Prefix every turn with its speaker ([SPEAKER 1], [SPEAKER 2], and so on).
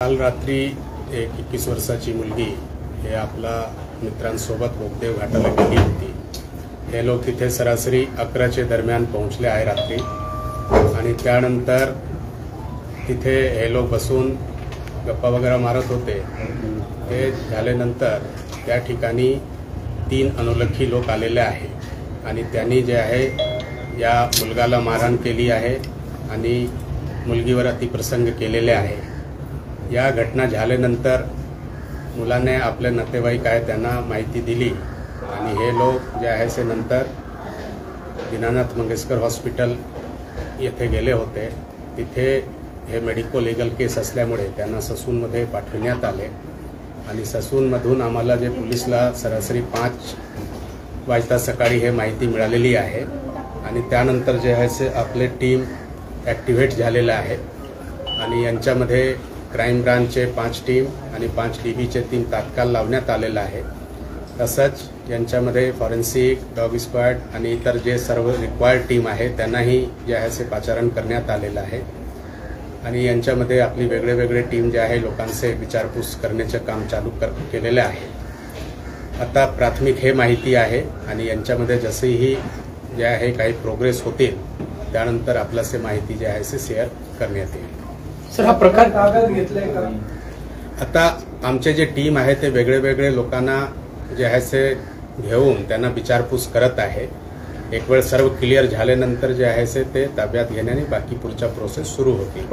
[SPEAKER 1] काल रात्री एक एकवीस वर्षाची मुलगी हे आपला मित्रांसोबत बोगदेव घाटाला गेली होती. हे लोक तिथे सरासरी अकराचे दरम्यान पोहोचले आहे रात्री. आणि त्यानंतर तिथे हे लोक बसून गप्पा वगैरे मारत होते. ते झाल्यानंतर त्या ठिकाणी तीन अनोलखी लोक आलेले आहे. आणि त्यांनी जे आहे या मुलगाला मारहाण केली आहे आणि मुलगीवर अतिप्रसंग केलेले आहे. या घटना झाल्यानंतर मुलाने आपले नातेवाईक आहे त्यांना माहिती दिली. आणि हे लोक जे आहे ते नंतर दीनानाथ मंगेशकर हॉस्पिटल येथे गेले होते. तिथे हे मेडिको लिगल केस असल्यामुळे त्यांना ससूनमध्ये पाठविण्यात आले. आणि ससूनमधून आम्हाला जे पोलिसला सरासरी पाच वाजता सकाळी हे माहिती मिळालेली आहे. आणि त्यानंतर जे आहे ते आपले टीम ॲक्टिव्हेट झालेलं आहे. आणि यांच्यामध्ये क्राईम ब्रांचचे पाच टीम आणि पाच डी तीन तात्काळ लावण्यात आलेलं आहे. तसंच यांच्यामध्ये फॉरेन्सिक डॉग स्क्वॉड आणि इतर जे सर्व रिक्वायर्ड टीम आहे त्यांनाही जे आहे ते पाचारण करण्यात आलेलं आहे. आणि यांच्यामध्ये आपली वेगळे वेगळे टीम जे आहे लोकांचे विचारपूस करण्याचं काम चालू कर केलेले आहे. आता प्राथमिक हे माहिती आहे आणि यांच्यामध्ये जसेही जे आहे काही प्रोग्रेस होतील त्यानंतर आपल्यासे माहिती जे आहे ते शेअर करण्यात येईल.
[SPEAKER 2] सर हा प्रकार
[SPEAKER 3] कागद घेतलाय का?
[SPEAKER 1] आता आमचे जे टीम आहे ते वेगळे वेगळे लोकांना जे आहे ते घेऊन त्यांना विचारपूस करत आहे. एक वेळ सर्व क्लिअर झाल्यानंतर जे आहे ते ताब्यात घेण्याने बाकी पुढच्या प्रोसेस सुरू होतील.